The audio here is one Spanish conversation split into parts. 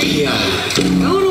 Romania.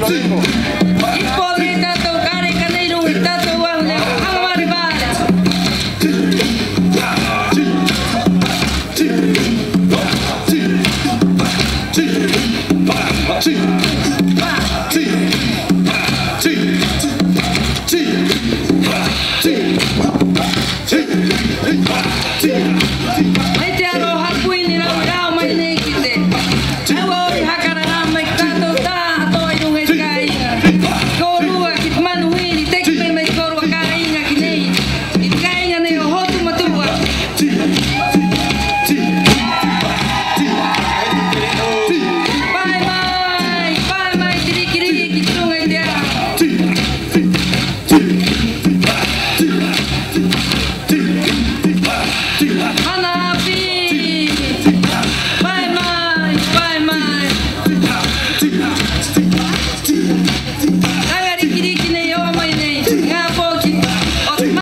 Bye.